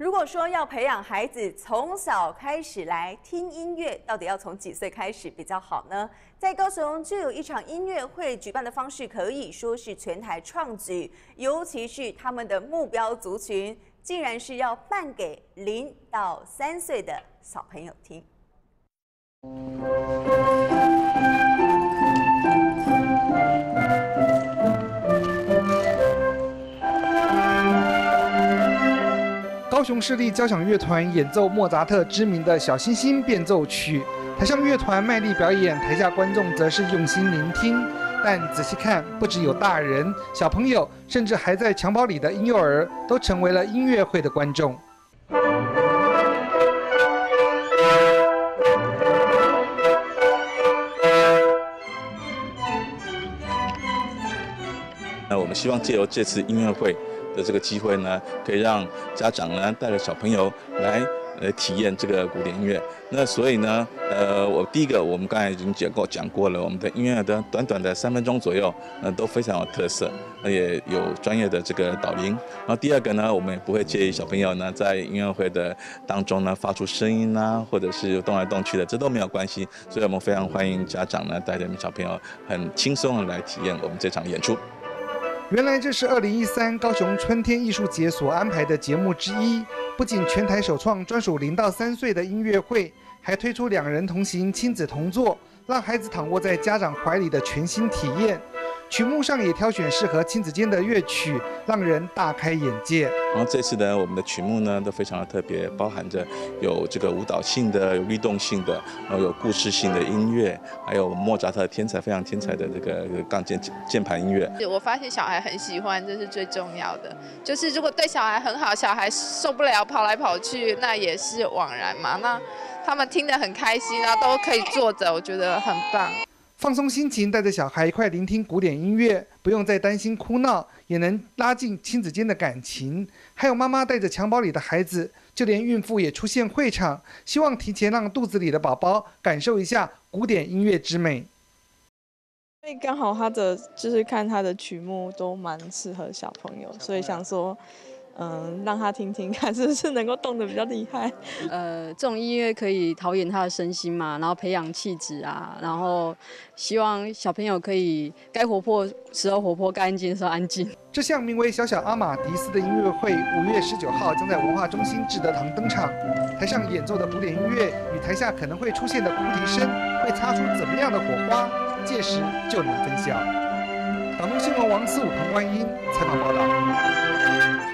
如果说要培养孩子从小开始来听音乐，到底要从几岁开始比较好呢？在高雄就有一场音乐会，举办的方式可以说是全台创举，尤其是他们的目标族群，竟然是要办给零到三岁的小朋友听。高雄市立交响乐团演奏莫扎特知名的小星星变奏曲，台上乐团卖力表演，台下观众则是用心聆听。但仔细看，不只有大人、小朋友，甚至还在襁褓里的婴幼儿，都成为了音乐会的观众。那我们希望借由这次音乐会。的这个机会呢，可以让家长呢带着小朋友来呃体验这个古典音乐。那所以呢，呃，我第一个我们刚才已经讲过讲过了，我们的音乐的短短的三分钟左右，呃，都非常有特色，也有专业的这个导聆。然后第二个呢，我们也不会介意小朋友呢在音乐会的当中呢发出声音啊，或者是动来动去的，这都没有关系。所以我们非常欢迎家长呢带着小朋友很轻松的来体验我们这场演出。原来这是二零一三高雄春天艺术节所安排的节目之一，不仅全台首创专属零到三岁的音乐会，还推出两人同行、亲子同坐，让孩子躺卧在家长怀里的全新体验。曲目上也挑选适合亲子间的乐曲，让人大开眼界。然后这次呢，我们的曲目呢都非常的特别，包含着有这个舞蹈性的、有律动性的，然后有故事性的音乐，还有莫扎特天才、非常天才的这个钢键键盘音乐。我发现小孩很喜欢，这是最重要的。就是如果对小孩很好，小孩受不了跑来跑去，那也是枉然嘛。那他们听得很开心啊，都可以坐着，我觉得很棒。放松心情，带着小孩一块聆听古典音乐，不用再担心哭闹，也能拉近亲子间的感情。还有妈妈带着襁褓里的孩子，就连孕妇也出现会场，希望提前让肚子里的宝宝感受一下古典音乐之美。因为刚好他的就是看他的曲目都蛮适合小朋友，所以想说。嗯，让他听听 看是不是能够动得比较厉害。呃，这种音乐可以陶冶他的身心嘛，然后培养气质啊，然后希望小朋友可以该活泼时候活泼，该安静的时候安静。这项名为《小小阿玛迪斯》的音乐会，五月十九号将在文化中心志德堂登场。台上演奏的古典音乐与台下可能会出现的菩提声，会擦出怎么样的火花？届时就能分晓。港东新闻王思武、彭观音采访报道。